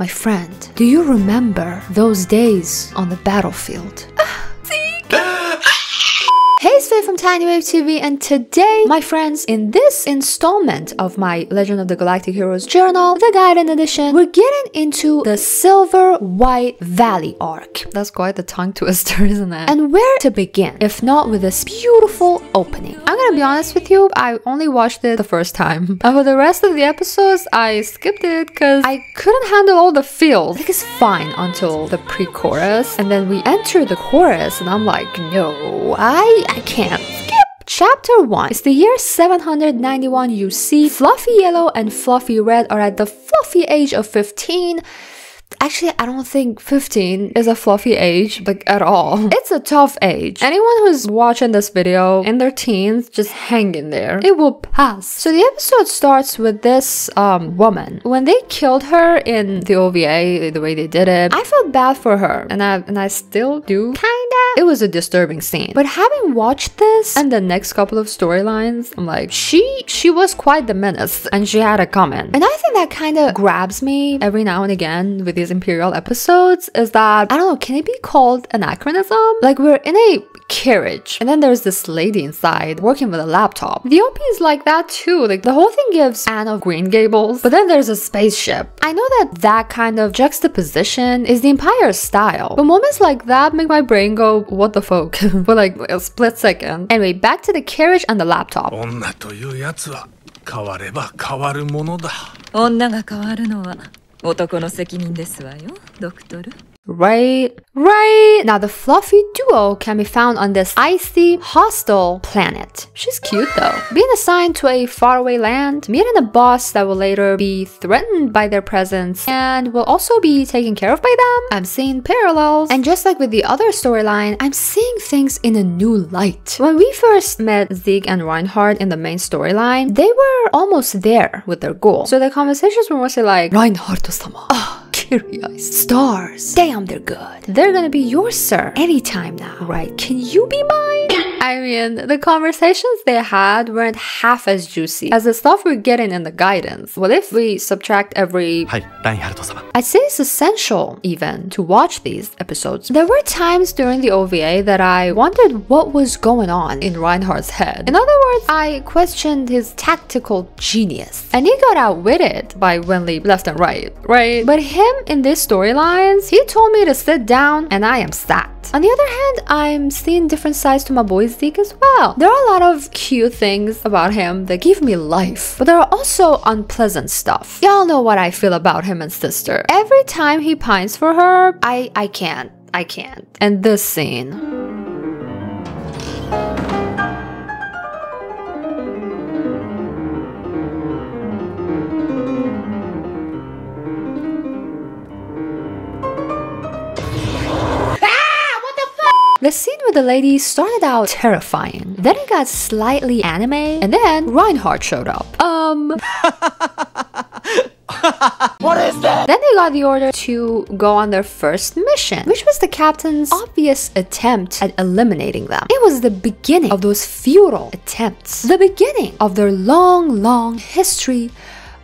My friend, do you remember those days on the battlefield? It's from TinyWave TV, and today, my friends, in this installment of my Legend of the Galactic Heroes journal, the Gaiden edition, we're getting into the Silver White Valley arc. That's quite the tongue twister, isn't it? And where to begin, if not with this beautiful opening? I'm gonna be honest with you, I only watched it the first time. And for the rest of the episodes, I skipped it because I couldn't handle all the feels. Think it's fine until the pre-chorus, and then we enter the chorus, and I'm like, no, I I can't skip. Chapter 1 It's the year 791 UC. Fluffy Yellow and Fluffy Red are at the fluffy age of 15. Actually, I don't think 15 is a fluffy age, like at all. It's a tough age. Anyone who's watching this video in their teens, just hang in there. It will pass. So the episode starts with this um, woman. When they killed her in the OVA, the way they did it, I felt bad for her, and I and I still do. Kinda. It was a disturbing scene. But having watched this and the next couple of storylines, I'm like, she she was quite the menace, and she had a comment. And I think that kind of grabs me every now and again with these Imperial episodes is that, I don't know, can it be called anachronism? Like we're in a carriage and then there's this lady inside working with a laptop. The OP is like that too. Like the whole thing gives Anne of Green Gables, but then there's a spaceship. I know that that kind of juxtaposition is the Empire style, but moments like that make my brain go, what the fuck? for like a split second. Anyway, back to the carriage and the laptop. 女というやつは変われば変わるものだ女が変わるのは男の責任ですわよドクトル Right, right. Now the fluffy duo can be found on this icy, hostile planet. She's cute though. Being assigned to a faraway land, meeting a boss that will later be threatened by their presence and will also be taken care of by them. I'm seeing parallels. And just like with the other storyline, I'm seeing things in a new light. When we first met Zeke and Reinhard in the main storyline, they were almost there with their goal. So the conversations were mostly like, Reinhard-sama. Oh, Curious. Stars. Damn, they're good. They're gonna be yours, sir. Anytime now. Right. Can you be mine? I mean, the conversations they had weren't half as juicy as the stuff we're getting in the Gaiden. What if we subtract every... I'd say it's essential, even, to watch these episodes. There were times during the OVA that I wondered what was going on in Reinhard's head. In other words, I questioned his tactical genius. And he got outwitted by Wenli left and right, right? But him in these storylines, he told me to sit down and I am stuck. On the other hand, I'm seeing different sides to my boy Zeke as well. There are a lot of cute things about him that give me life, but there are also unpleasant stuff. Y'all know what I feel about him and sister. Every time he pines for her, I I can't. I can't. And this scene. The scene the lady started out terrifying. Then it got slightly anime, and then Reinhard showed up. Um. What is that? Then they got the order to go on their first mission, which was the captain's obvious attempt at eliminating them. It was the beginning of those futile attempts, the beginning of their long, long history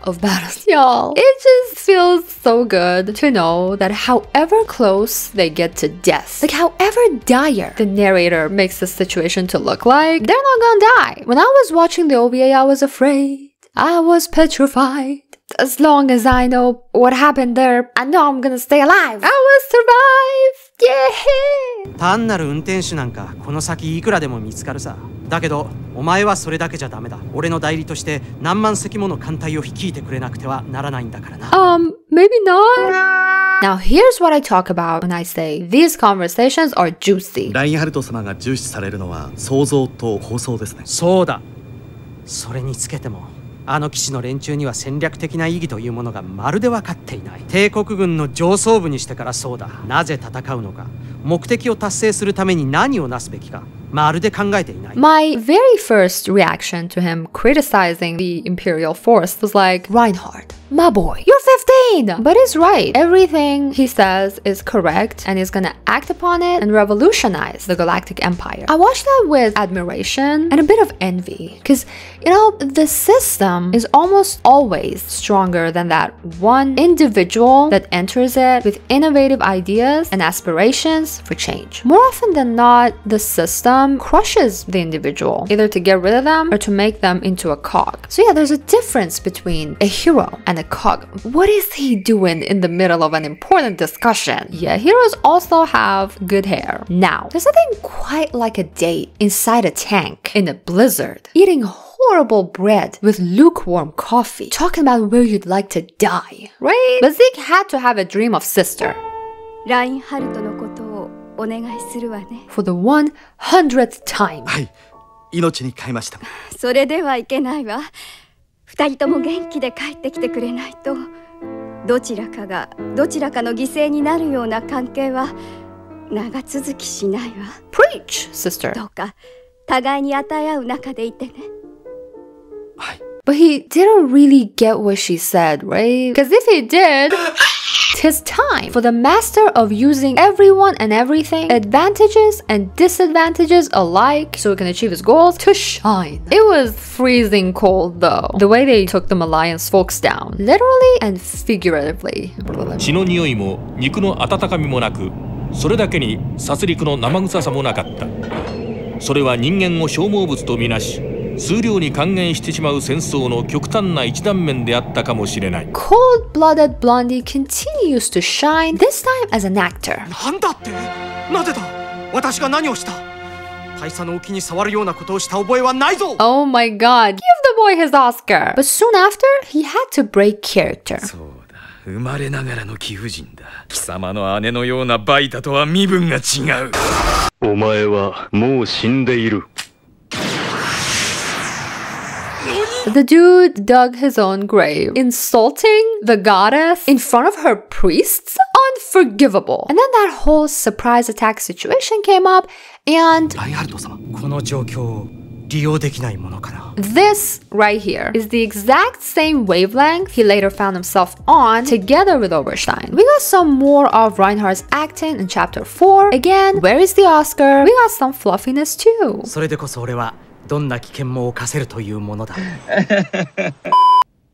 of battles. Y'all, it just feels so good to know that however close they get to death, like however dire the narrator makes the situation to look like, they're not gonna die. When I was watching the OVA, I was afraid. I was petrified. As long as I know what happened there, I know I'm gonna stay alive. I will survive. Yeah. 単なる運転手なんかこの先いくらでも見つかるさ だけどお前はそれだけじゃダメだ。俺の代理として何万隻もの艦隊を率いてくれなくてはならないんだからな。Um, maybe not. Now, here's what I talk about when I say these conversations are juicy. ラインハルト様が重視されるのは想像と構想ですねそうだ。それにつけてもあの騎士の連中には戦略的な意義というものがまるで分かっていない。帝国軍の上層部にしてからそうだ。なぜ戦うのか。目的を達成するために何をなすべきか My very first reaction to him criticizing the Imperial force was like, Reinhard, my boy, you're 15! But he's right. Everything he says is correct and he's gonna act upon it and revolutionize the Galactic Empire. I watched that with admiration and a bit of envy because, you know, the system is almost always stronger than that one individual that enters it with innovative ideas and aspirations for change. More often than not, the system crushes the individual, either to get rid of them or to make them into a cog. So, yeah, there's a difference between a hero and a cog. What is he doing in the middle of an important discussion? Yeah, heroes also have good hair. Now, there's nothing quite like a date inside a tank in a blizzard, eating horrible bread with lukewarm coffee, talking about where you'd like to die, right? But Zeke had to have a dream of sister ラインハルトのことを お願いするわね for the 100th time. はい命に変えましたそれではいけないわ二人とも元気で帰ってきてくれないとどちらかがどちらかの犠牲になるような関係は長続きしないわ Preach, sister. どうか互いに与え合う中でいてね But he didn't really get what she said, right? Because if he did, it's his time for the master of using everyone and everything, advantages and disadvantages alike, so he can achieve his goals, to shine. It was freezing cold though, the way they took the Malayan folks down, literally and figuratively. 血の匂いも肉の温かみもなくそれだけに殺戮の生臭さもなかったそれは人間を消耗物とみなし数量に還元してしまう戦争の極端な一断面であったかもしれない Cold blooded Blondie continues to shine, this time as an actor. なんだってなぜだ私が何をした大佐の沖に触るようなことをした覚えはないぞ Oh my god, give the boy his Oscar! But soon after, he had to break character. そうだ生まれながらの貴婦人だ貴様の姉のようなバイタとは身分が違うお前はもう死んでいる。The dude dug his own grave, insulting the goddess in front of her priests? Unforgivable. And then that whole surprise attack situation came up, and. This right here is the exact same wavelength he later found himself on together with Oberstein. We got some more of Reinhard's acting in chapter 4. Again, where is the Oscar? We got some fluffiness too. どんな危険も冒せるというものだ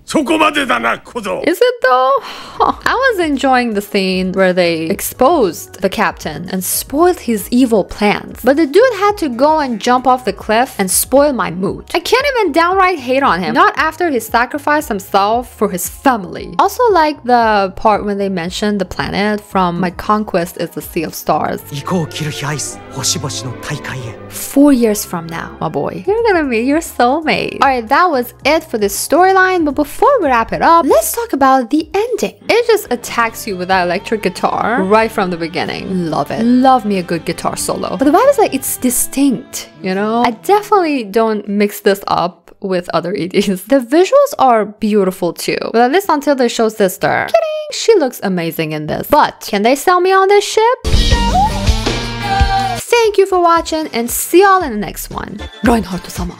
そこまでだな小僧 Is it though? Huh. I was enjoying the scene where they exposed the captain and spoiled his evil plans. But the dude had to go and jump off the cliff and spoil my mood. I can't even downright hate on him. Not after he sacrificed himself for his family. Also like the part when they mentioned the planet from My Conquest is the Sea of Stars. 行こうキルヒアイス星々の大会へ Four years from now, my boy, you're gonna meet your soulmate. Alright, that was it for this storyline, but before we wrap it up, let's talk about the ending. It just attacks you with that electric guitar right from the beginning. Love it. Love me a good guitar solo. But the vibe is like it's distinct, you know? I definitely don't mix this up with other EDs. The visuals are beautiful too, but at least until they show sister. Kidding, she looks amazing in this. But can they sell me on this ship? Thank you for watching and see y'all in the next one. Reinhard-sama.